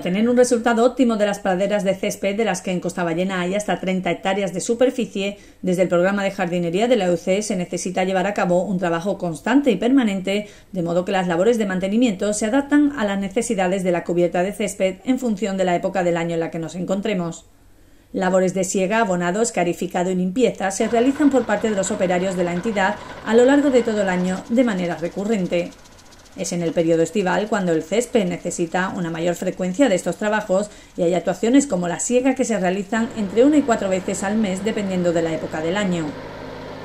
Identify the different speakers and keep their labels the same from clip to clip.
Speaker 1: tener un resultado óptimo de las praderas de césped, de las que en Costa Ballena hay hasta 30 hectáreas de superficie, desde el programa de jardinería de la UC se necesita llevar a cabo un trabajo constante y permanente, de modo que las labores de mantenimiento se adaptan a las necesidades de la cubierta de césped en función de la época del año en la que nos encontremos. Labores de siega, abonado, escarificado y limpieza se realizan por parte de los operarios de la entidad a lo largo de todo el año de manera recurrente. Es en el periodo estival cuando el césped necesita una mayor frecuencia de estos trabajos y hay actuaciones como la siega que se realizan entre una y cuatro veces al mes dependiendo de la época del año.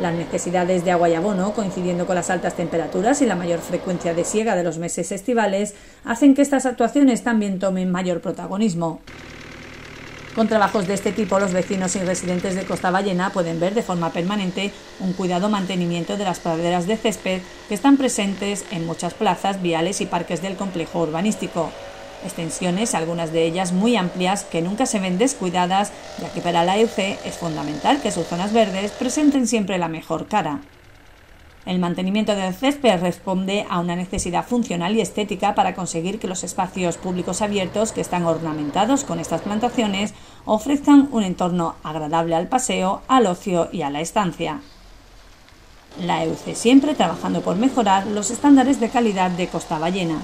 Speaker 1: Las necesidades de agua y abono, coincidiendo con las altas temperaturas y la mayor frecuencia de siega de los meses estivales, hacen que estas actuaciones también tomen mayor protagonismo. Con trabajos de este tipo, los vecinos y residentes de Costa Ballena pueden ver de forma permanente un cuidado mantenimiento de las praderas de césped que están presentes en muchas plazas, viales y parques del complejo urbanístico. Extensiones, algunas de ellas muy amplias, que nunca se ven descuidadas, ya que para la EUC es fundamental que sus zonas verdes presenten siempre la mejor cara. El mantenimiento del césped responde a una necesidad funcional y estética para conseguir que los espacios públicos abiertos que están ornamentados con estas plantaciones ofrezcan un entorno agradable al paseo, al ocio y a la estancia. La EUC siempre trabajando por mejorar los estándares de calidad de Costa Ballena.